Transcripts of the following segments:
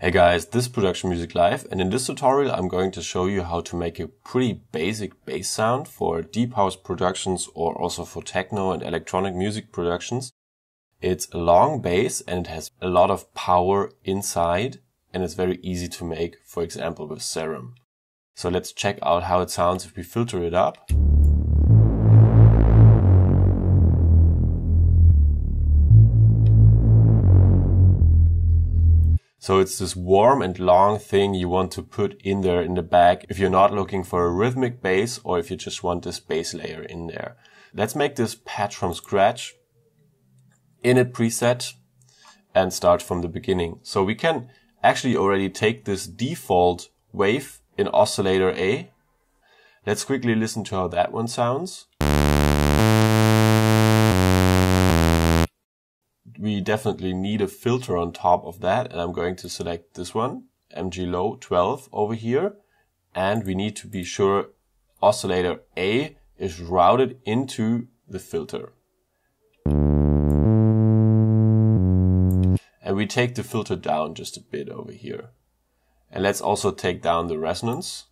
Hey guys, this is Production Music Live and in this tutorial I'm going to show you how to make a pretty basic bass sound for deep house productions or also for techno and electronic music productions. It's a long bass and it has a lot of power inside and it's very easy to make, for example with Serum. So let's check out how it sounds if we filter it up. So it's this warm and long thing you want to put in there in the back if you're not looking for a rhythmic bass or if you just want this bass layer in there. Let's make this patch from scratch, init preset, and start from the beginning. So we can actually already take this default wave in oscillator A. Let's quickly listen to how that one sounds. We definitely need a filter on top of that. And I'm going to select this one, MG low 12 over here. And we need to be sure oscillator A is routed into the filter. And we take the filter down just a bit over here. And let's also take down the resonance.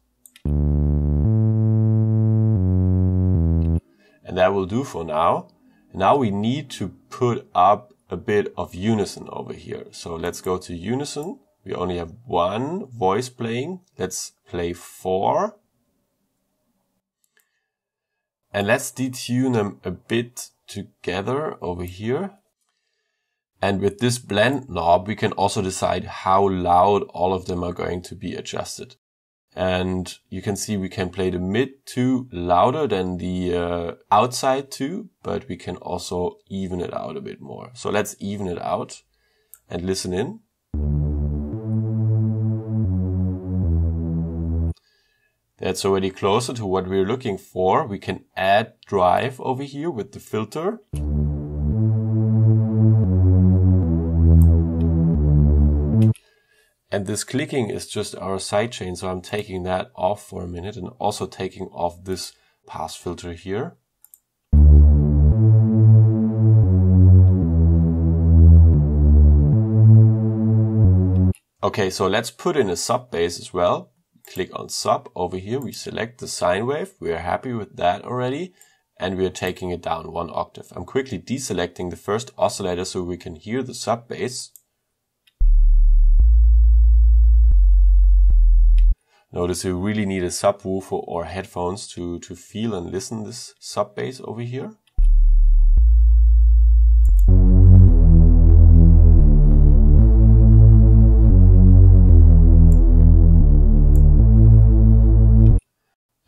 And that will do for now. Now we need to put up a bit of unison over here. So let's go to unison. We only have one voice playing. Let's play four. And let's detune them a bit together over here. And with this blend knob, we can also decide how loud all of them are going to be adjusted. And you can see we can play the mid two louder than the uh, outside two, but we can also even it out a bit more. So let's even it out and listen in. That's already closer to what we're looking for. We can add drive over here with the filter. And this clicking is just our sidechain. So I'm taking that off for a minute and also taking off this pass filter here. Okay, so let's put in a sub bass as well. Click on sub over here. We select the sine wave. We are happy with that already. And we are taking it down one octave. I'm quickly deselecting the first oscillator so we can hear the sub bass. Notice you really need a subwoofer or headphones to, to feel and listen this sub bass over here.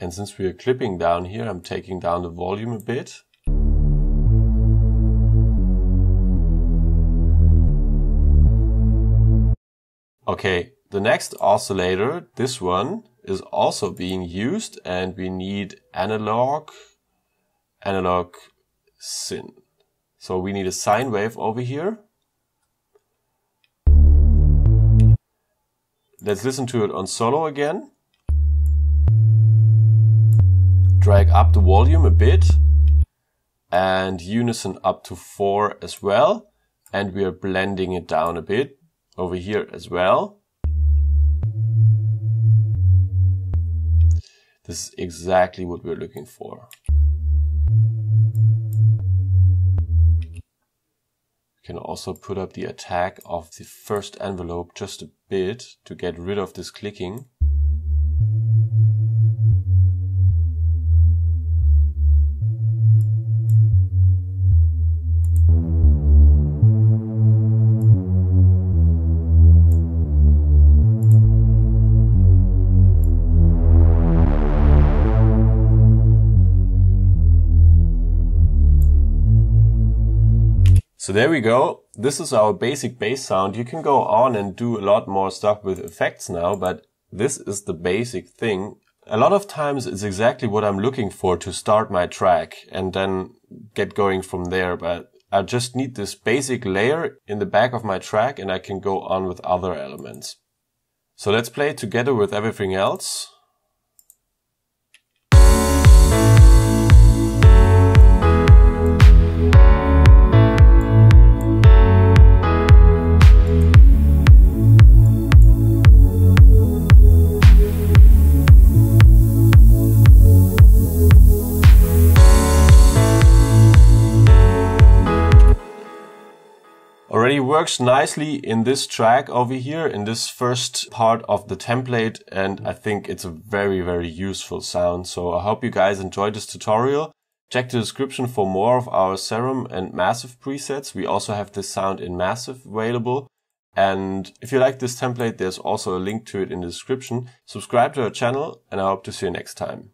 And since we are clipping down here, I'm taking down the volume a bit. Okay, the next oscillator, this one, is also being used and we need analog, analog sin. So we need a sine wave over here. Let's listen to it on solo again. Drag up the volume a bit and unison up to 4 as well. And we are blending it down a bit over here as well. This is exactly what we're looking for. We can also put up the attack of the first envelope just a bit to get rid of this clicking. So there we go. This is our basic bass sound. You can go on and do a lot more stuff with effects now, but this is the basic thing. A lot of times it's exactly what I'm looking for to start my track and then get going from there. But I just need this basic layer in the back of my track and I can go on with other elements. So let's play together with everything else. Works nicely in this track over here, in this first part of the template, and I think it's a very, very useful sound. So I hope you guys enjoyed this tutorial. Check the description for more of our Serum and Massive presets. We also have this sound in Massive available. And if you like this template, there's also a link to it in the description. Subscribe to our channel, and I hope to see you next time.